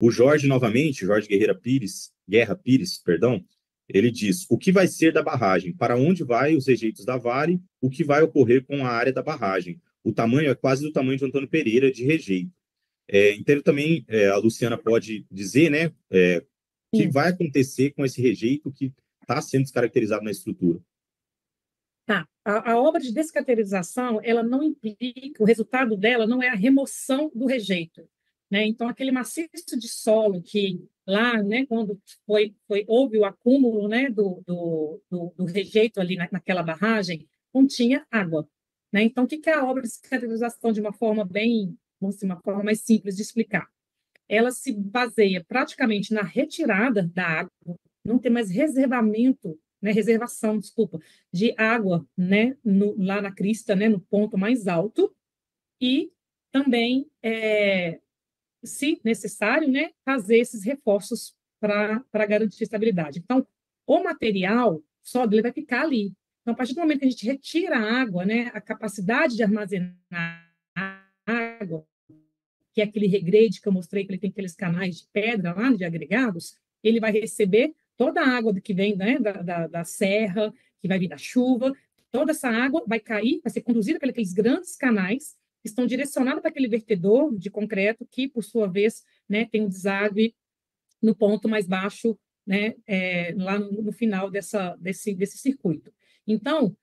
O Jorge, novamente, Jorge Guerreira Pires, Guerra Pires, perdão, ele diz: o que vai ser da barragem? Para onde vai os rejeitos da Vale? O que vai ocorrer com a área da barragem? O tamanho é quase do tamanho de Antônio Pereira de rejeito. É, então, também é, a Luciana pode dizer, né, é, o que vai acontecer com esse rejeito que está sendo descaracterizado na estrutura. Tá. A, a, obra de descaracterização, ela não implica, o resultado dela não é a remoção do rejeito. Né? Então, aquele maciço de solo que lá, né, quando foi, foi, houve o acúmulo né, do, do, do, do rejeito ali na, naquela barragem, continha água. Né? Então, o que é a obra de descaracterização de uma forma bem, vamos dizer, uma forma mais simples de explicar? Ela se baseia praticamente na retirada da água, não tem mais reservamento né, reservação, desculpa, de água, né, no, lá na crista, né, no ponto mais alto, e também, é, se necessário, né, fazer esses reforços para garantir estabilidade. Então, o material só dele vai ficar ali. Então, a partir do momento que a gente retira a água, né, a capacidade de armazenar água, que é aquele regrade que eu mostrei, que ele tem aqueles canais de pedra lá, de agregados, ele vai receber toda a água que vem né, da, da, da, serra, que vai vir da chuva, toda essa água vai cair, vai ser conduzida pelos grandes canais estão direcionados para aquele vertedor de concreto, que, por sua vez, né, tem um deságue no ponto mais baixo, né, é, lá no, no, final dessa, desse, desse circuito. Então,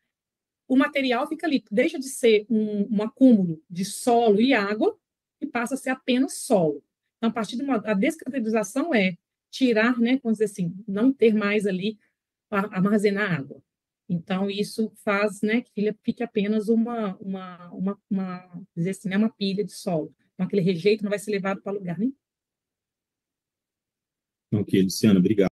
o material fica ali, deixa de ser um, um acúmulo de solo e água e passa a ser apenas solo. Então, a partir de uma a descaracterização é tirar, né, vamos dizer assim, não ter mais ali armazenar água. Então, isso faz né, que fique apenas uma, uma, uma, uma, dizer assim, né, uma pilha de solo. Então, aquele rejeito não vai ser levado para lugar nenhum. Ok, Luciana, obrigado.